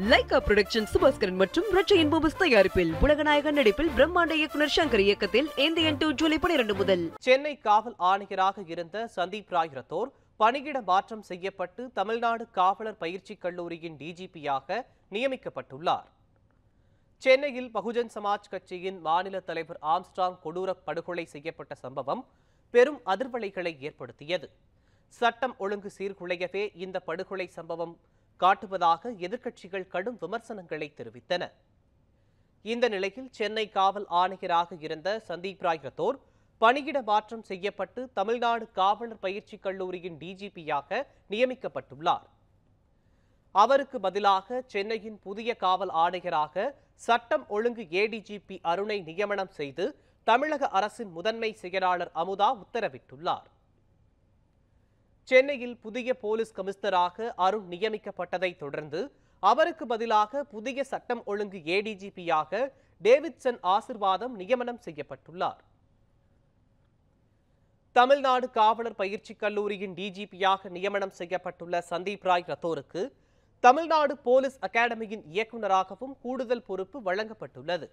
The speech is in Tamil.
லைகா புரொடக்ஷன் சுபாஸ்கரன் மற்றும் ரச்சையின் பூபஸ் தயாரிப்பில் உலகநாயகன் நடிப்பில் பிரம்மாண்ட இயக்குனர் சங்கர் இயக்கத்தில் இந்தியன் டூ ஜூலை பனிரெண்டு முதல். சென்னை காவல் ஆணையராக இருந்த சந்தீப் ராய் ரத்தோர் பணியிட மாற்றம் செய்யப்பட்டு தமிழ்நாடு காவலர் பயிற்சிக் கல்லூரியின் டிஜிபியாக நியமிக்கப்பட்டுள்ளார். சென்னையில் பகுஜன் சமாஜ் கட்சியின் மாநில தலைவர் ஆம்ஸ்ட்ராங் கொடூர படுகொலை செய்யப்பட்ட சம்பவம் பெரும் அதிர்வலைகளை ஏற்படுத்தியது. சட்டம் ஒழுங்கு சீர்குலையவே இந்த படுகொலை சம்பவம் காட்டுவதாக எதிர்க்கட்சிகள் கடும் விமர்சனங்களை தெரிவித்தன. இந்த நிலையில் சென்னை காவல் ஆணையராக இருந்த சந்தீப் ராய் ரத்தோர் பணியிட மாற்றம் செய்யப்பட்டு தமிழ்நாடு காவலர் பயிற்சி கல்லூரியின் டிஜிபியாக நியமிக்கப்பட்டுள்ளார். அவருக்கு பதிலாக சென்னையின் புதிய காவல் ஆணையராக சட்டம் ஒழுங்கு ஏடிஜிபி அருணை நியமனம் செய்து தமிழக அரசின் முதன்மை செயலாளர் அமுதா உத்தரவிட்டுள்ளார். சென்னையில் புதிய போலீஸ் கமிஷனராக அருண் நியமிக்கப்பட்டதை தொடர்ந்து அவருக்கு பதிலாக புதிய சட்டம் ஒழுங்கு ஏடிஜிபியாக டேவிட்சன் ஆசிர்வாதம் நியமனம் செய்யப்பட்டுள்ளார். தமிழ்நாடு காவலர் பயிற்சிக் கல்லூரியின் டிஜிபியாக நியமனம் செய்யப்பட்டுள்ள சந்தீப் ராய் ரத்தோருக்கு தமிழ்நாடு போலீஸ் அகாடமியின் இயக்குநராகவும் கூடுதல் பொறுப்பு வழங்கப்பட்டுள்ளது.